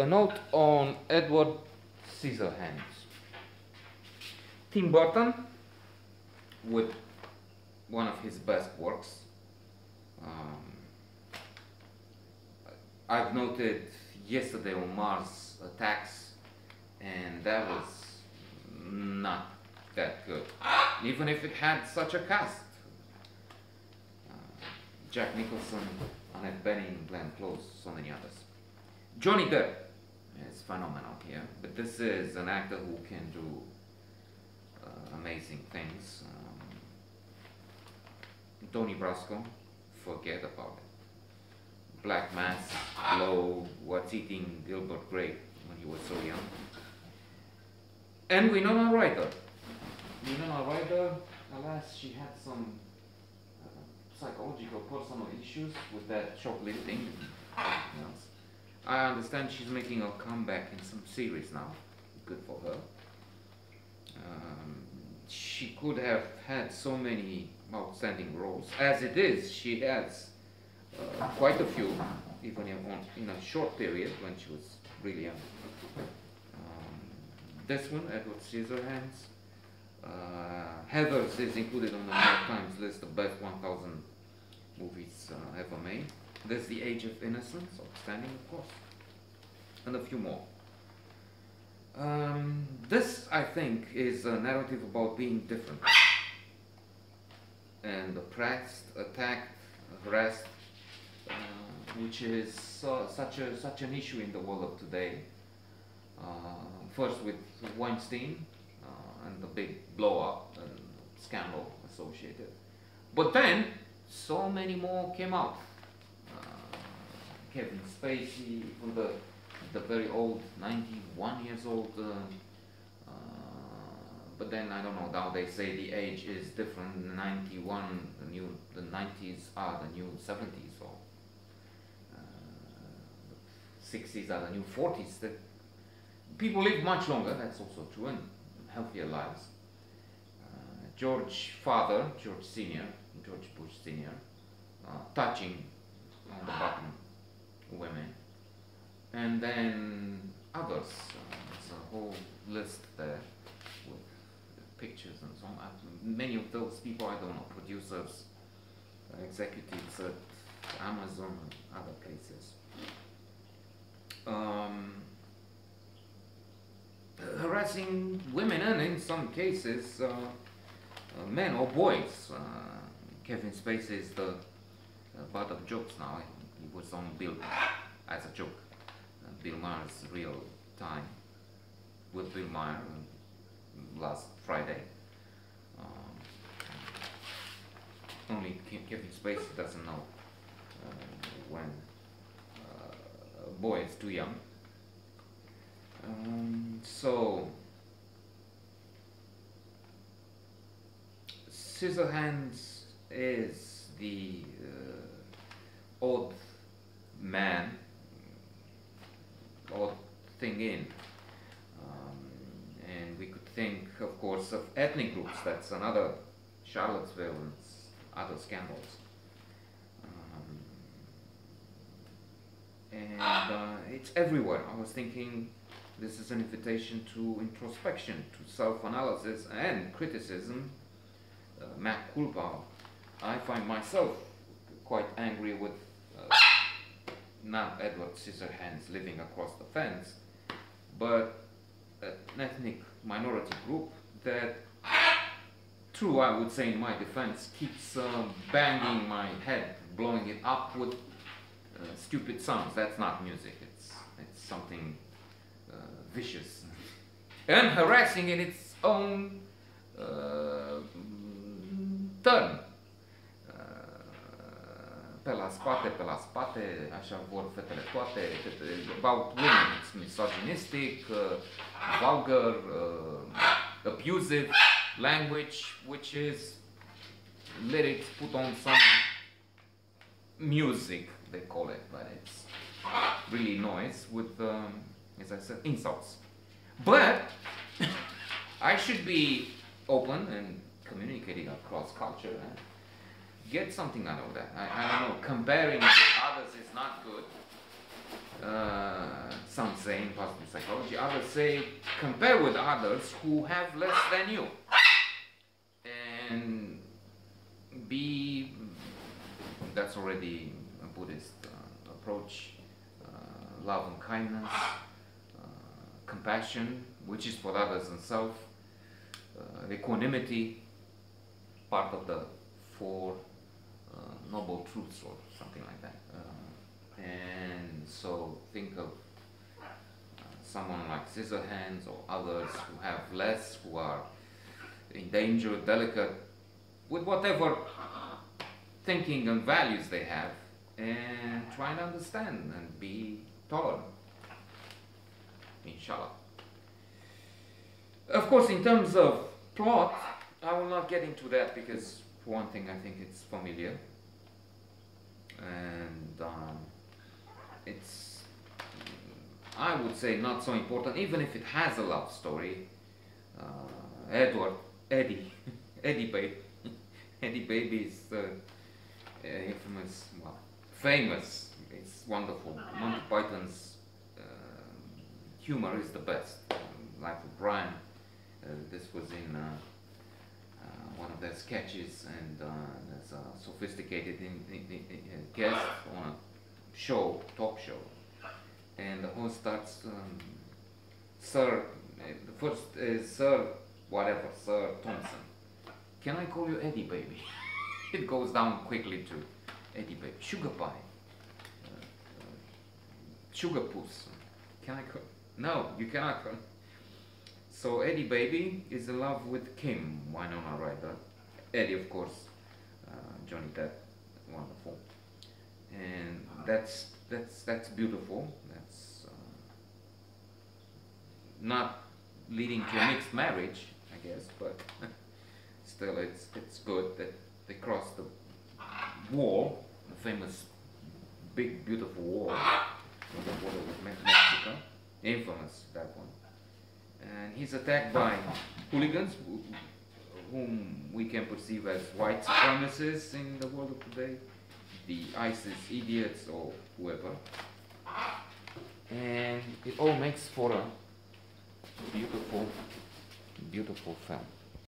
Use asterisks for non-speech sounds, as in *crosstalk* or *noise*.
a note on Edward Scissorhands. Tim Burton, with one of his best works. Um, I've noted yesterday on Mars Attacks, and that was not that good, even if it had such a cast. Uh, Jack Nicholson, Annette Bening, Glenn Close, so many others. Johnny Depp is phenomenal here, but this is an actor who can do uh, amazing things. Um, Donnie Brasco, forget about it. Black Mass, Blow, What's Eating Gilbert Grape when he was so young. And Winona Ryder. Winona Ryder, alas, she had some uh, psychological, personal issues with that shoplifting and. I understand she's making a comeback in some series now. Good for her. Um, she could have had so many outstanding roles. As it is, she has uh, quite a few, even in, a short period when she was really young. Um, this one, Edward Scissorhands. Uh, Heathers is included on the New York Times list of best 1,000 movies uh, ever made. There's The Age of Innocence, outstanding, of course, and a few more. Um, this, I think, is a narrative about being different and oppressed, attacked, harassed, uh, which is such a such an issue in the world of today. Uh, first with Weinstein uh, and the big blow up and scandal associated, but then so many more came out. Uh, Kevin Spacey, from the the very old, 91 years old. Uh, uh, but then I don't know. Now they say the age is different. 91, the new, the 90s are the new 70s, or uh, 60s are the new 40s. That people live much longer. That's also true, and healthier lives. George father, George senior, George Bush senior, uh, touching on the bottom women and then others. Uh, a whole list there with pictures and so on. Uh, many of those people, I don't know, producers, uh, executives at Amazon and other places. Um, harassing women and in some cases uh, men or boys. Uh, Kevin Spacey is the butt of jokes now. He was on Bill as a joke. Bill Maher's real time with Bill Maher last Friday. Um, only Kevin Spacey doesn't know uh, when uh, a boy is too young. Um, so, Scissorhands is the uh, odd man odd thing in. Um, and we could think, of course, of ethnic groups. That's another Charlottesville and other scandals. Um, and uh, it's everywhere. I was thinking this is an invitation to introspection, to self-analysis and criticism. Uh, Mac culpa. I find myself quite angry with uh, not Edward Scissorhands living across the fence, but an ethnic minority group that, true, I would say in my defense, keeps um, banging my head, blowing it up with uh, stupid sounds. That's not music, it's, it's something uh, vicious *laughs* and harassing in its own uh, turn. pe la spate, pe la spate, așa vor fetele toate, about women, it's misogynistic, uh, vulgar, uh, abusive language, which is lyrics put on some music, they call it, but it's really noise with, um, as I said, insults. But *laughs* I should be open and communicating across culture. Eh? get something out of that. I, I don't know, comparing with others is not good. Uh, some say in positive psychology, others say compare with others who have less than you. And be, that's already a Buddhist uh, approach, uh, love and kindness, uh, compassion, which is for others and self, uh, equanimity, part of the Four uh, Noble Truths or something like that. Uh, and so think of uh, someone like Scissorhands or others who have less, who are endangered, delicate, with whatever thinking and values they have, and try and understand and be tolerant. Inshallah. Of course, in terms of plot, I will not get into that because, for one thing, I think it's familiar. And um, it's, I would say, not so important, even if it has a love story. Uh, Edward, Eddie, *laughs* Eddie Baby, *laughs* Eddie Baby is uh, infamous, well, famous. It's wonderful. Monty Python's uh, humor is the best. Life of Brian. Uh, this was in uh, one of their sketches, and uh, there's a sophisticated in, in, in, guest on a show, talk show, and the host starts, um, Sir, uh, the first is Sir, whatever, Sir Thompson. Can I call you Eddie, baby? *laughs* it goes down quickly to Eddie, baby. Sugar pie. Uh, uh, sugar puss. Can I call? No, you cannot call. So Eddie Baby is in love with Kim, Winona Ryder. Eddie, of course, uh, Johnny Depp, wonderful, and that's that's that's beautiful. That's uh, not leading to a mixed marriage, I guess, but still, it's it's good that they crossed the wall, the famous big beautiful wall on the border with Mexico, infamous that one and he's attacked by hooligans whom we can perceive as white supremacists in the world of today, the ISIS idiots or whoever. And it all makes for a beautiful, beautiful film.